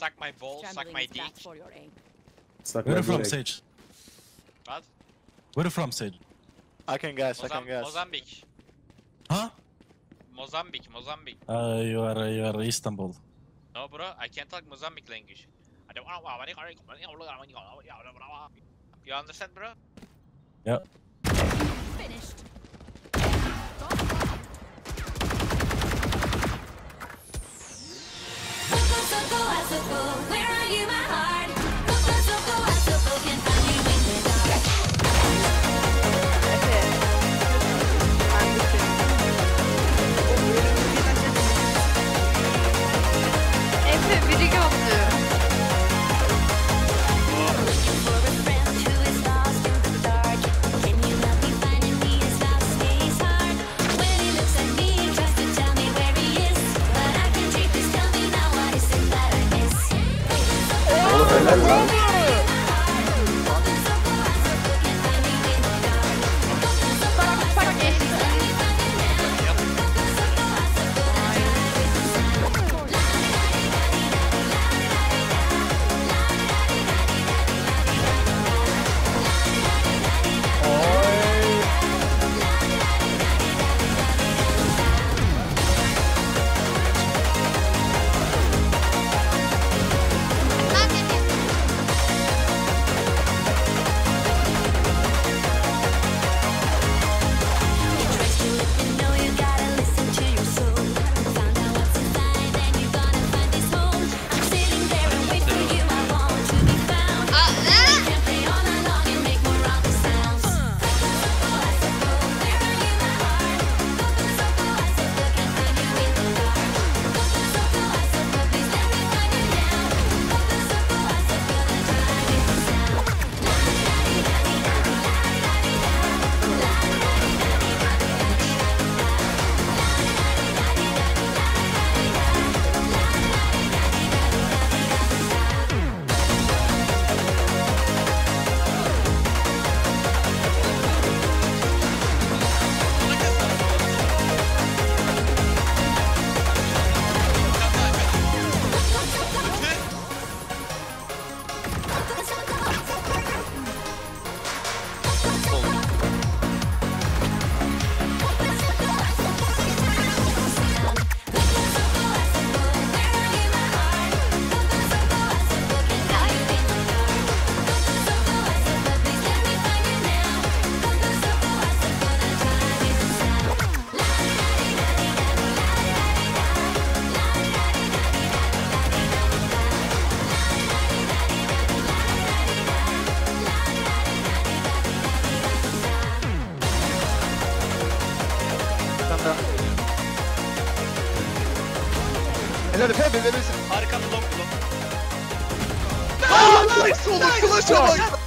Suck my balls, suck my dick. Suck Where are you from, Sage? What? Where are you from, Sage? I can guess, I can guess. Mozambique. Huh? Mozambique, Mozambique. Uh, you are, uh, you are Istanbul. No, bro, I can't talk Mozambique language. I don't You understand, bro? Yeah. Finished. love. Helal efendim verirsin. Harika blok blok. Aaaa! Solu kulaça bak!